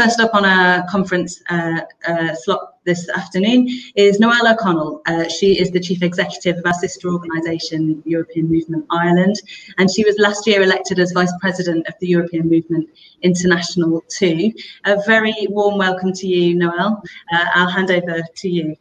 first up on our conference uh, uh, slot this afternoon is Noelle O'Connell. Uh, she is the Chief Executive of our sister organisation, European Movement Ireland, and she was last year elected as Vice President of the European Movement International too. A very warm welcome to you, Noelle. Uh, I'll hand over to you.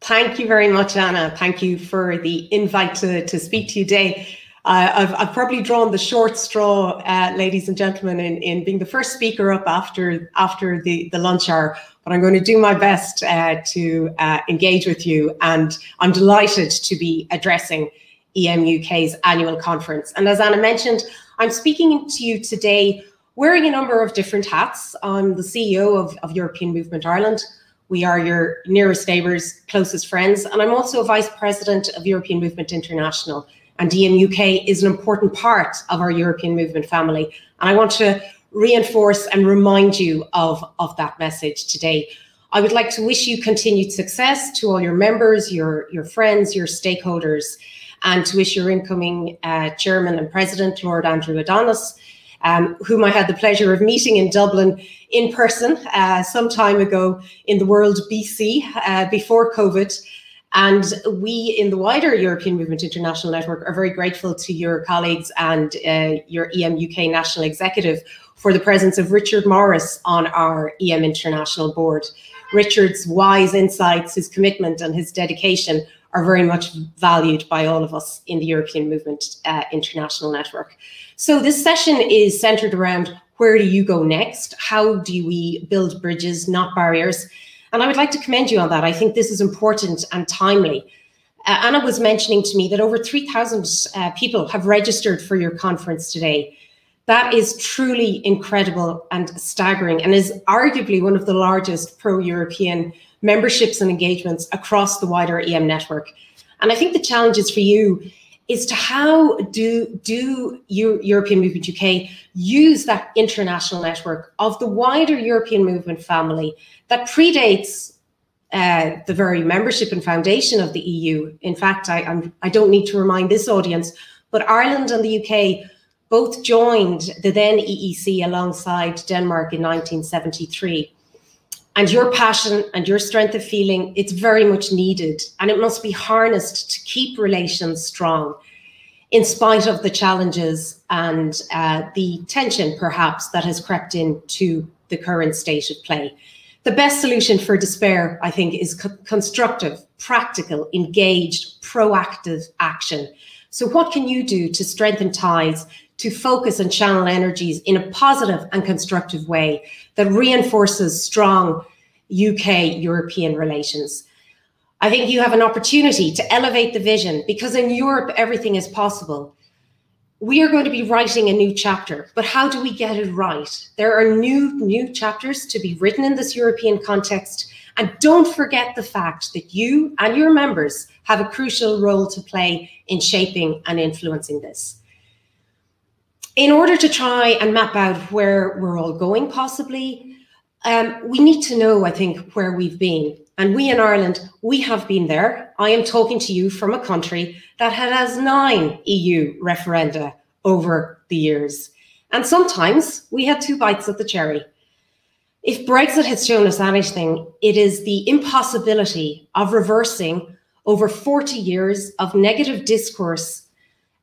Thank you very much, Anna. Thank you for the invite to, to speak to you today. Uh, I've, I've, probably drawn the short straw, uh, ladies and gentlemen, in, in being the first speaker up after after the, the lunch hour. But I'm going to do my best uh, to uh, engage with you, and I'm delighted to be addressing EMUK's annual conference. And as Anna mentioned, I'm speaking to you today wearing a number of different hats. I'm the CEO of, of European Movement Ireland. We are your nearest neighbours, closest friends. And I'm also a vice president of European Movement International. And EM UK is an important part of our European movement family. And I want to reinforce and remind you of, of that message today. I would like to wish you continued success to all your members, your, your friends, your stakeholders, and to wish your incoming uh, chairman and president, Lord Andrew Adonis, um, whom I had the pleasure of meeting in Dublin in person uh, some time ago in the world BC uh, before COVID. And we in the wider European Movement International Network are very grateful to your colleagues and uh, your EM UK National Executive for the presence of Richard Morris on our EM International Board. Richard's wise insights, his commitment, and his dedication are very much valued by all of us in the European Movement uh, International Network. So this session is centered around where do you go next? How do we build bridges, not barriers? And I would like to commend you on that. I think this is important and timely. Uh, Anna was mentioning to me that over 3,000 uh, people have registered for your conference today. That is truly incredible and staggering and is arguably one of the largest pro-European memberships and engagements across the wider EM network. And I think the challenge is for you is to how do do European Movement UK use that international network of the wider European movement family that predates uh, the very membership and foundation of the EU. In fact, I, I'm, I don't need to remind this audience, but Ireland and the UK both joined the then EEC alongside Denmark in 1973. And your passion and your strength of feeling, it's very much needed. And it must be harnessed to keep relations strong in spite of the challenges and uh, the tension, perhaps, that has crept into the current state of play. The best solution for despair, I think, is co constructive, practical, engaged, proactive action. So, what can you do to strengthen ties, to focus and channel energies in a positive and constructive way that reinforces strong UK European relations. I think you have an opportunity to elevate the vision because in Europe, everything is possible. We are going to be writing a new chapter, but how do we get it right? There are new, new chapters to be written in this European context. And don't forget the fact that you and your members have a crucial role to play in shaping and influencing this in order to try and map out where we're all going, possibly, um, we need to know, I think, where we've been. And we in Ireland, we have been there. I am talking to you from a country that has nine EU referenda over the years. And sometimes we had two bites at the cherry. If Brexit has shown us anything, it is the impossibility of reversing over 40 years of negative discourse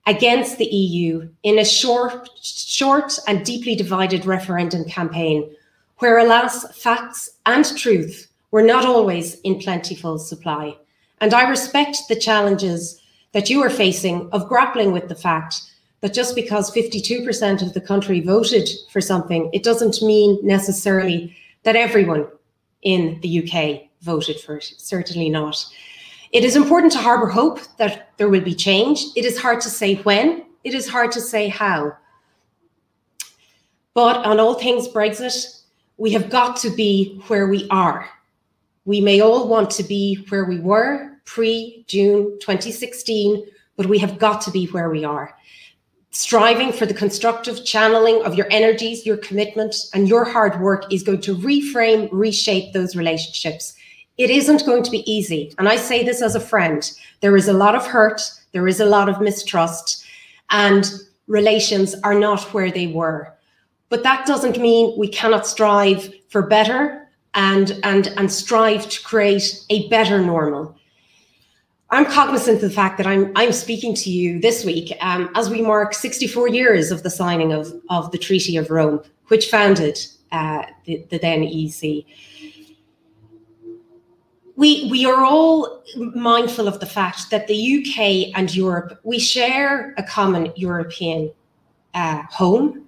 against the EU in a short, short and deeply divided referendum campaign, where, alas, facts and truth were not always in plentiful supply. And I respect the challenges that you are facing of grappling with the fact that just because 52% of the country voted for something, it doesn't mean necessarily that everyone in the UK voted for it. Certainly not. It is important to harbour hope that there will be change. It is hard to say when, it is hard to say how. But on all things Brexit, we have got to be where we are. We may all want to be where we were pre June 2016, but we have got to be where we are. Striving for the constructive channeling of your energies, your commitment, and your hard work is going to reframe, reshape those relationships it isn't going to be easy. And I say this as a friend. There is a lot of hurt, there is a lot of mistrust. And relations are not where they were. But that doesn't mean we cannot strive for better and, and, and strive to create a better normal. I'm cognizant of the fact that I'm, I'm speaking to you this week um, as we mark 64 years of the signing of, of the Treaty of Rome, which founded uh, the, the then EC. We, we are all mindful of the fact that the UK and Europe, we share a common European uh, home.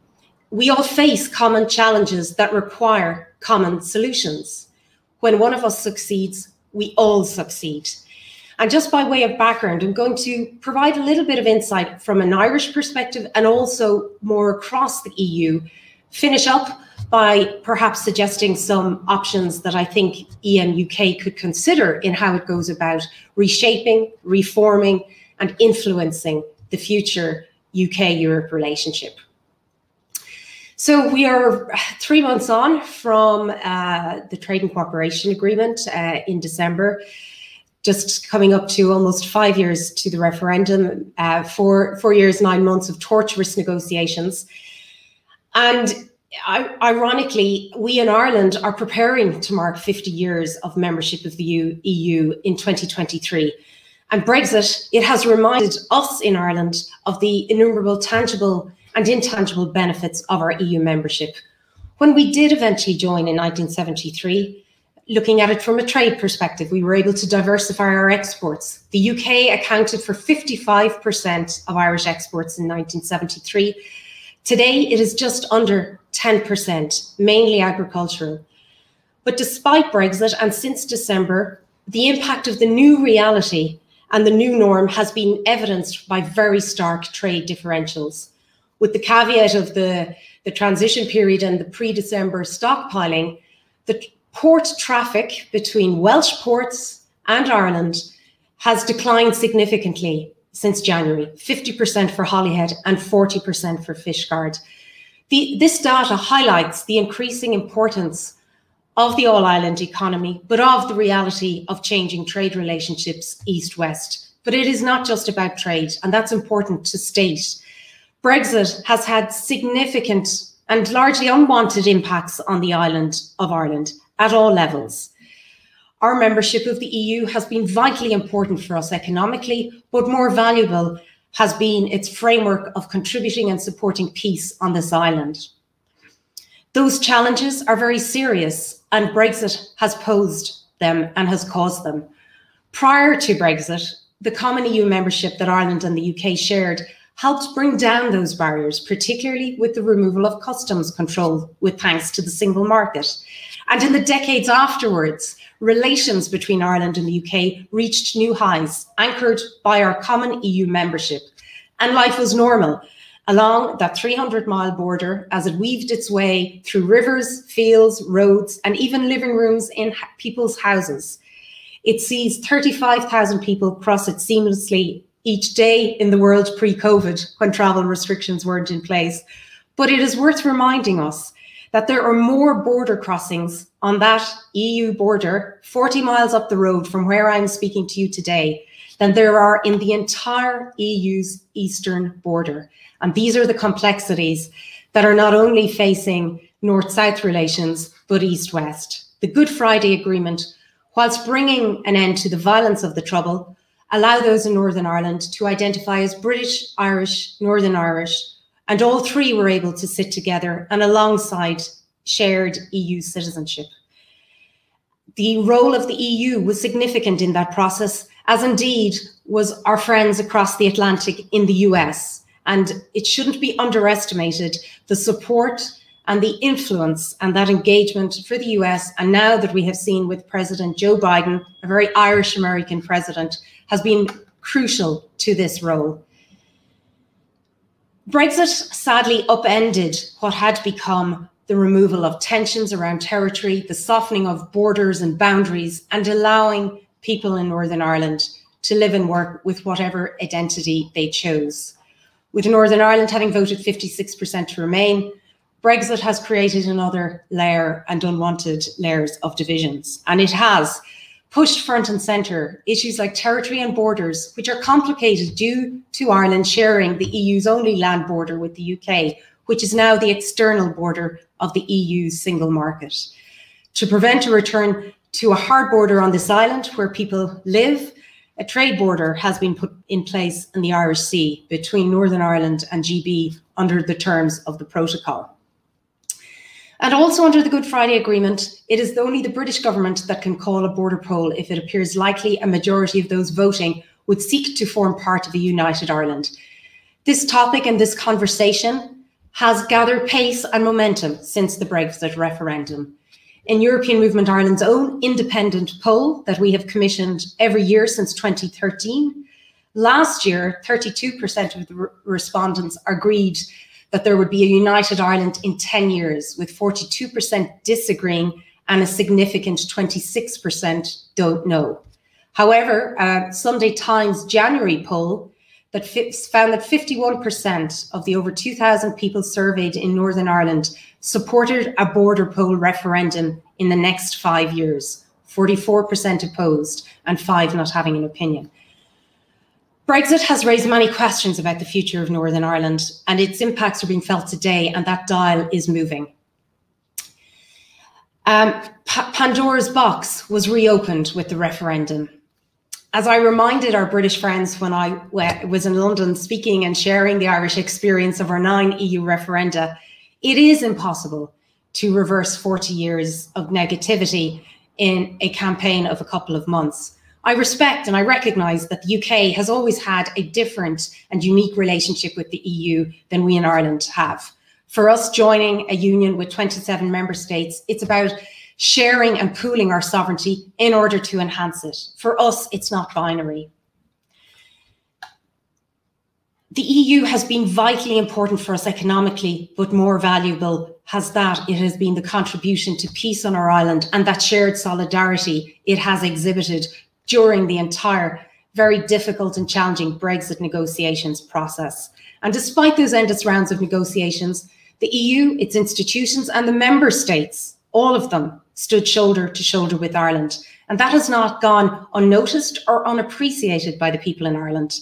We all face common challenges that require common solutions. When one of us succeeds, we all succeed. And just by way of background, I'm going to provide a little bit of insight from an Irish perspective and also more across the EU. Finish up by perhaps suggesting some options that I think EM UK could consider in how it goes about reshaping, reforming, and influencing the future UK Europe relationship. So we are three months on from uh, the Trade and Cooperation Agreement uh, in December, just coming up to almost five years to the referendum, uh, four, four years, nine months of torturous negotiations. And ironically, we in Ireland are preparing to mark 50 years of membership of the EU in 2023. And Brexit, it has reminded us in Ireland of the innumerable tangible and intangible benefits of our EU membership. When we did eventually join in 1973, looking at it from a trade perspective, we were able to diversify our exports. The UK accounted for 55% of Irish exports in 1973. Today, it is just under 10%, mainly agricultural. But despite Brexit and since December, the impact of the new reality and the new norm has been evidenced by very stark trade differentials with the caveat of the, the transition period and the pre-December stockpiling, the port traffic between Welsh ports and Ireland has declined significantly since January, 50% for Holyhead and 40% for Fishguard. The, this data highlights the increasing importance of the all island economy, but of the reality of changing trade relationships east west. But it is not just about trade, and that's important to state. Brexit has had significant and largely unwanted impacts on the island of Ireland at all levels. Our membership of the EU has been vitally important for us economically, but more valuable has been its framework of contributing and supporting peace on this island. Those challenges are very serious, and Brexit has posed them and has caused them. Prior to Brexit, the common EU membership that Ireland and the UK shared helped bring down those barriers, particularly with the removal of customs control, with thanks to the single market. And in the decades afterwards, relations between Ireland and the UK reached new highs, anchored by our common EU membership. And life was normal along that 300 mile border as it weaved its way through rivers, fields, roads, and even living rooms in people's houses. It sees 35,000 people cross it seamlessly each day in the world pre COVID when travel restrictions weren't in place. But it is worth reminding us that there are more border crossings on that EU border 40 miles up the road from where I'm speaking to you today than there are in the entire EU's eastern border. And these are the complexities that are not only facing north south relations, but east west. The Good Friday Agreement, whilst bringing an end to the violence of the Trouble, allow those in Northern Ireland to identify as British, Irish, Northern Irish, and all three were able to sit together and alongside shared EU citizenship. The role of the EU was significant in that process, as indeed was our friends across the Atlantic in the US. And it shouldn't be underestimated the support and the influence and that engagement for the US. And now that we have seen with President Joe Biden, a very Irish American president, has been crucial to this role. Brexit sadly upended what had become the removal of tensions around territory, the softening of borders and boundaries, and allowing people in Northern Ireland to live and work with whatever identity they chose. With Northern Ireland having voted 56% to remain, Brexit has created another layer and unwanted layers of divisions. And it has pushed front and centre issues like territory and borders, which are complicated due to Ireland sharing the EU's only land border with the UK, which is now the external border of the EU's single market. To prevent a return to a hard border on this island where people live, a trade border has been put in place in the Irish Sea between Northern Ireland and GB under the terms of the protocol. And also under the Good Friday Agreement, it is only the British government that can call a border poll if it appears likely a majority of those voting would seek to form part of a united Ireland. This topic and this conversation has gathered pace and momentum since the Brexit referendum. In European Movement Ireland's own independent poll that we have commissioned every year since 2013, last year, 32% of the respondents agreed that there would be a united Ireland in 10 years, with 42% disagreeing and a significant 26% don't know. However, a Sunday Times January poll that found that 51% of the over 2,000 people surveyed in Northern Ireland supported a border poll referendum in the next five years, 44% opposed, and five not having an opinion. Brexit has raised many questions about the future of Northern Ireland, and its impacts are being felt today, and that dial is moving. Um, Pandora's box was reopened with the referendum. As I reminded our British friends when I was in London speaking and sharing the Irish experience of our nine EU referenda, it is impossible to reverse 40 years of negativity in a campaign of a couple of months. I respect and I recognize that the UK has always had a different and unique relationship with the EU than we in Ireland have. For us joining a union with 27 member states, it's about sharing and pooling our sovereignty in order to enhance it. For us, it's not binary. The EU has been vitally important for us economically, but more valuable has that it has been the contribution to peace on our island and that shared solidarity it has exhibited during the entire very difficult and challenging Brexit negotiations process. And despite those endless rounds of negotiations, the EU, its institutions, and the member states, all of them, stood shoulder to shoulder with Ireland. And that has not gone unnoticed or unappreciated by the people in Ireland.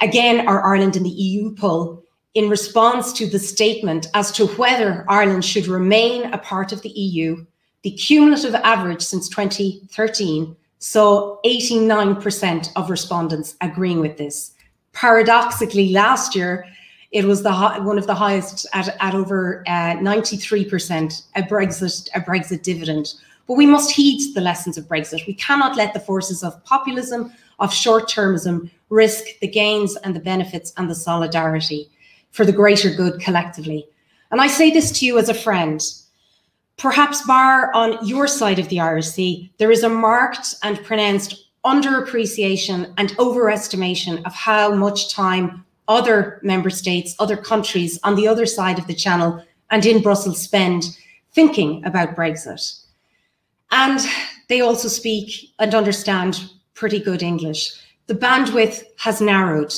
Again, our Ireland in the EU poll, in response to the statement as to whether Ireland should remain a part of the EU, the cumulative average since 2013 so 89% of respondents agreeing with this. Paradoxically, last year, it was the one of the highest at, at over uh, 93% a Brexit, a Brexit dividend. But we must heed the lessons of Brexit. We cannot let the forces of populism, of short-termism, risk the gains and the benefits and the solidarity for the greater good collectively. And I say this to you as a friend, Perhaps bar on your side of the Sea, there is a marked and pronounced underappreciation and overestimation of how much time other member states, other countries on the other side of the channel and in Brussels spend thinking about Brexit. And they also speak and understand pretty good English. The bandwidth has narrowed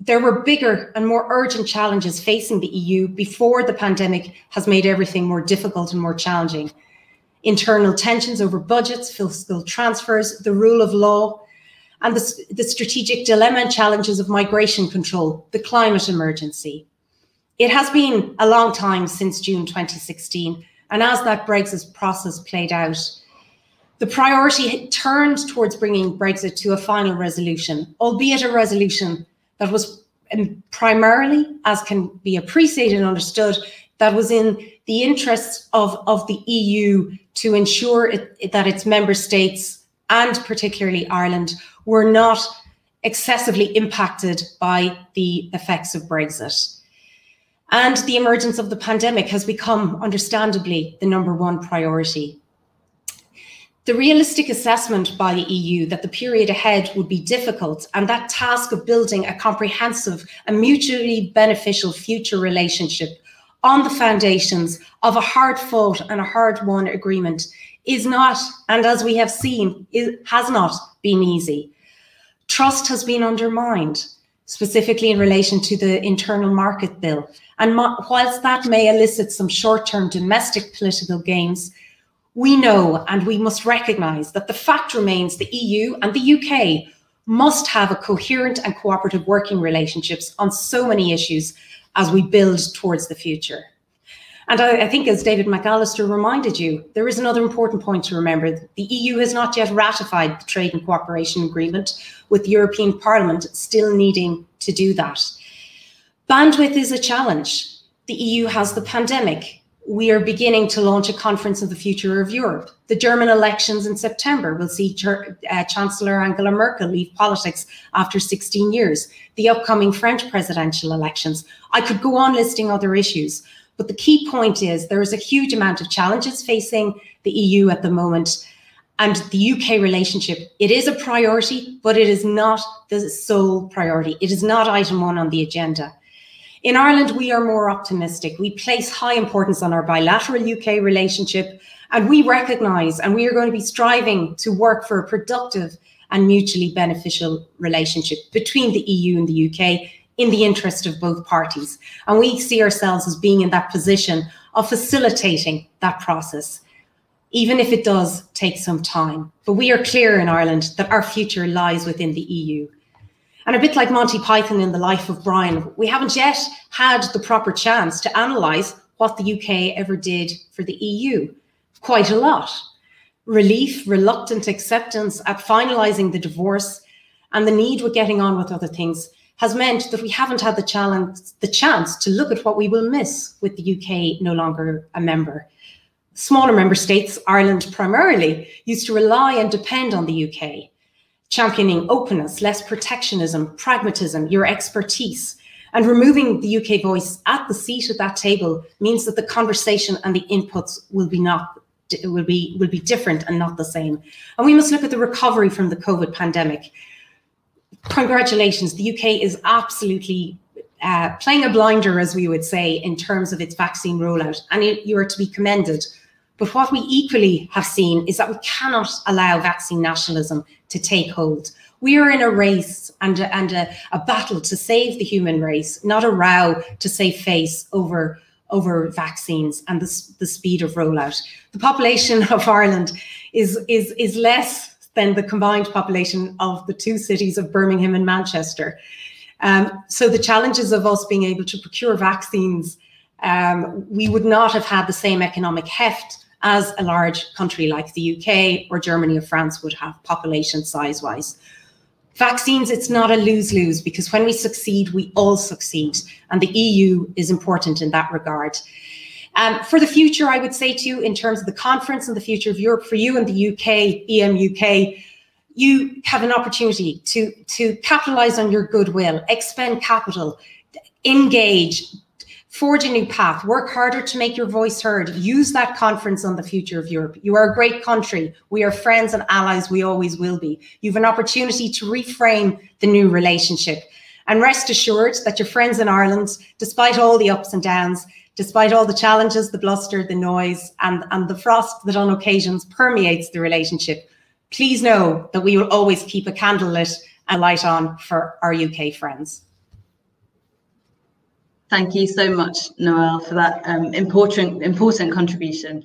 there were bigger and more urgent challenges facing the EU before the pandemic has made everything more difficult and more challenging. Internal tensions over budgets, fiscal transfers, the rule of law, and the, the strategic dilemma and challenges of migration control, the climate emergency. It has been a long time since June 2016, and as that Brexit process played out, the priority turned towards bringing Brexit to a final resolution, albeit a resolution that was primarily, as can be appreciated and understood, that was in the interests of, of the EU to ensure it, that its member states and particularly Ireland were not excessively impacted by the effects of Brexit. And the emergence of the pandemic has become, understandably, the number one priority. The realistic assessment by the EU that the period ahead would be difficult and that task of building a comprehensive and mutually beneficial future relationship on the foundations of a hard fought and a hard won agreement is not, and as we have seen, has not been easy. Trust has been undermined, specifically in relation to the internal market bill. And whilst that may elicit some short term domestic political gains, we know and we must recognise that the fact remains the EU and the UK must have a coherent and cooperative working relationships on so many issues as we build towards the future. And I, I, think, as David McAllister reminded you, there is another important point to remember. The EU has not yet ratified the Trade and Cooperation Agreement, with the European Parliament still needing to do that. Bandwidth is a challenge. The EU has the pandemic. We are beginning to launch a conference on the future of Europe. The German elections in September will see uh, Chancellor Angela Merkel leave politics after 16 years. The upcoming French presidential elections. I could go on listing other issues, but the key point is there is a huge amount of challenges facing the EU at the moment. And the UK relationship, it is a priority, but it is not the sole priority. It is not item one on the agenda. In Ireland, we are more optimistic. We place high importance on our bilateral UK relationship, and we recognise and we are going to be striving to work for a productive and mutually beneficial relationship between the EU and the UK in the interest of both parties. And we see ourselves as being in that position of facilitating that process, even if it does take some time. But we are clear in Ireland that our future lies within the EU. And a bit like Monty Python in the life of Brian, we haven't yet had the proper chance to analyse what the UK ever did for the EU. Quite a lot. Relief, reluctant acceptance at finalising the divorce, and the need with getting on with other things has meant that we haven't had the challenge, the chance to look at what we will miss with the UK no longer a member. Smaller member states, Ireland primarily, used to rely and depend on the UK, championing openness, less protectionism, pragmatism, your expertise. And removing the UK voice at the seat at that table means that the conversation and the inputs will be not will be will be different and not the same. And we must look at the recovery from the COVID pandemic congratulations, the UK is absolutely uh, playing a blinder, as we would say, in terms of its vaccine rollout, and you are to be commended. But what we equally have seen is that we cannot allow vaccine nationalism to take hold. We are in a race and, a, and a, a battle to save the human race, not a row to save face over, over vaccines and the, the speed of rollout. The population of Ireland is, is, is less than the combined population of the two cities of Birmingham and Manchester. Um, so the challenges of us being able to procure vaccines, um, we would not have had the same economic heft as a large country like the UK or Germany or France would have population size wise. Vaccines, it's not a lose lose because when we succeed, we all succeed. And the EU is important in that regard. Um, for the future, I would say to you, in terms of the conference and the future of Europe, for you and the UK, EMUK, you have an opportunity to, to capitalize on your goodwill, expend capital, engage, forge a new path, work harder to make your voice heard, use that conference on the future of Europe. You are a great country. We are friends and allies. We always will be. You have an opportunity to reframe the new relationship. And rest assured that your friends in Ireland, despite all the ups and downs, despite all the challenges, the bluster, the noise, and, and the frost that on occasions permeates the relationship, please know that we will always keep a candle lit and light on for our UK friends. Thank you so much, Noelle, for that um, important important contribution.